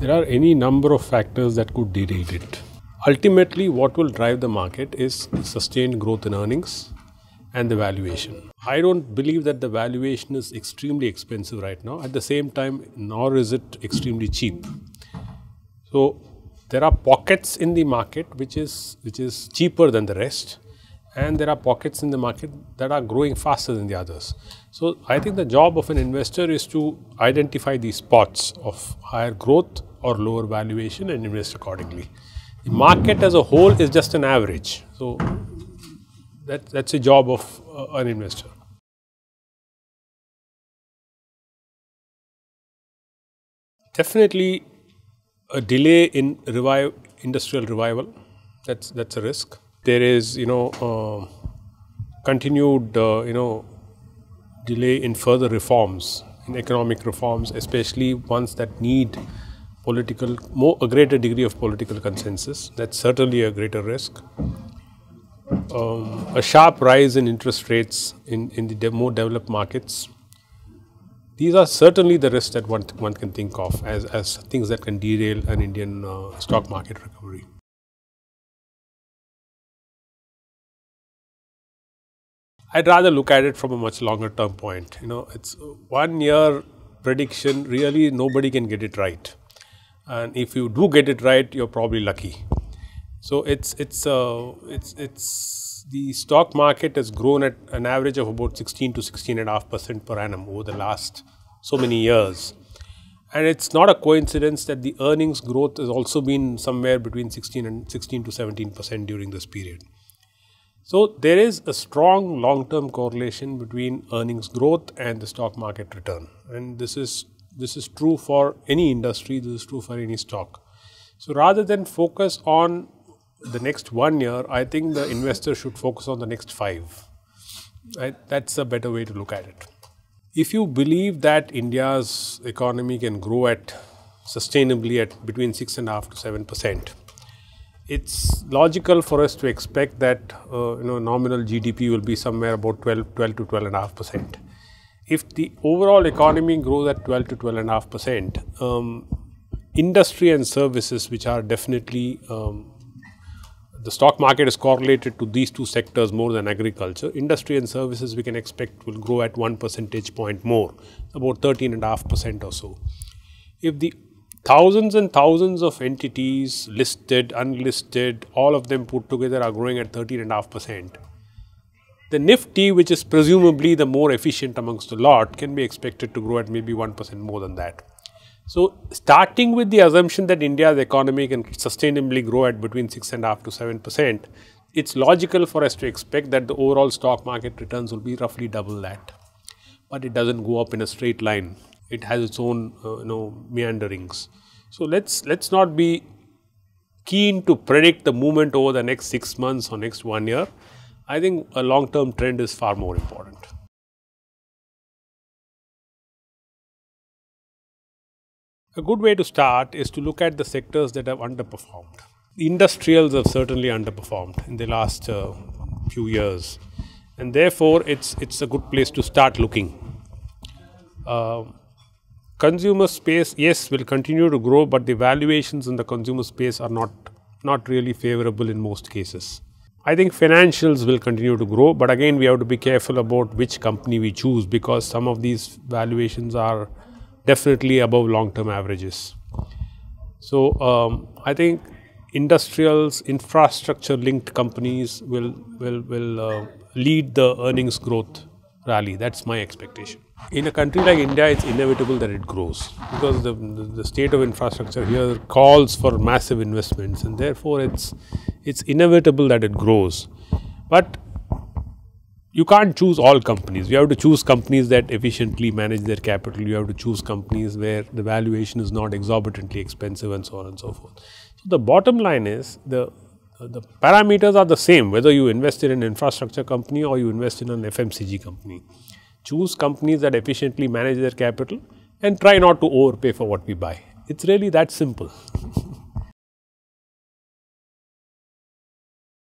There are any number of factors that could derail it. Ultimately, what will drive the market is sustained growth in earnings and the valuation. I don't believe that the valuation is extremely expensive right now. At the same time, nor is it extremely cheap. So there are pockets in the market which is which is cheaper than the rest and there are pockets in the market that are growing faster than the others. So I think the job of an investor is to identify these spots of higher growth or lower valuation and invest accordingly. The market as a whole is just an average. So that, that's a job of uh, an investor. Definitely a delay in revive, industrial revival, that's, that's a risk. There is, you know, uh, continued, uh, you know, delay in further reforms, in economic reforms, especially ones that need political, more, a greater degree of political consensus. That's certainly a greater risk. Um, a sharp rise in interest rates in, in the de more developed markets. These are certainly the risks that one, one can think of as, as things that can derail an Indian uh, stock market recovery. I'd rather look at it from a much longer term point. You know, it's one year prediction, really nobody can get it right. And if you do get it right, you're probably lucky. So it's it's uh, it's it's the stock market has grown at an average of about 16 to 16 and a half percent per annum over the last so many years. And it's not a coincidence that the earnings growth has also been somewhere between 16 and 16 to 17 percent during this period. So there is a strong long-term correlation between earnings growth and the stock market return, and this is this is true for any industry. This is true for any stock. So rather than focus on the next one year, I think the investor should focus on the next five. Right? That's a better way to look at it. If you believe that India's economy can grow at sustainably at between six and a half to seven percent, it's logical for us to expect that uh, you know nominal GDP will be somewhere about 12, 12 to 12 and a half percent. If the overall economy grows at 12 to 12 and a half percent, um, industry and services, which are definitely um, the stock market is correlated to these two sectors more than agriculture. Industry and services we can expect will grow at one percentage point more, about 13 and a half percent or so. If the thousands and thousands of entities, listed, unlisted, all of them put together are growing at 13.5%. The Nifty, which is presumably the more efficient amongst the lot, can be expected to grow at maybe 1% more than that. So, starting with the assumption that India's economy can sustainably grow at between 6.5 to 7%, it's logical for us to expect that the overall stock market returns will be roughly double that. But it doesn't go up in a straight line it has its own uh, you know meanderings. So let's let's not be keen to predict the movement over the next six months or next one year. I think a long term trend is far more important. A good way to start is to look at the sectors that have underperformed. The industrials have certainly underperformed in the last uh, few years, and therefore it's it's a good place to start looking. Uh, consumer space yes will continue to grow but the valuations in the consumer space are not not really favorable in most cases i think financials will continue to grow but again we have to be careful about which company we choose because some of these valuations are definitely above long term averages. So um, i think industrials infrastructure linked companies will will will uh, lead the earnings growth rally. That's my expectation. In a country like India, it's inevitable that it grows because the, the state of infrastructure here calls for massive investments and therefore it's, it's inevitable that it grows. But you can't choose all companies. You have to choose companies that efficiently manage their capital. You have to choose companies where the valuation is not exorbitantly expensive and so on and so forth. So, the bottom line is the the parameters are the same whether you invest in an infrastructure company or you invest in an FMCG company choose companies that efficiently manage their capital and try not to overpay for what we buy. It's really that simple.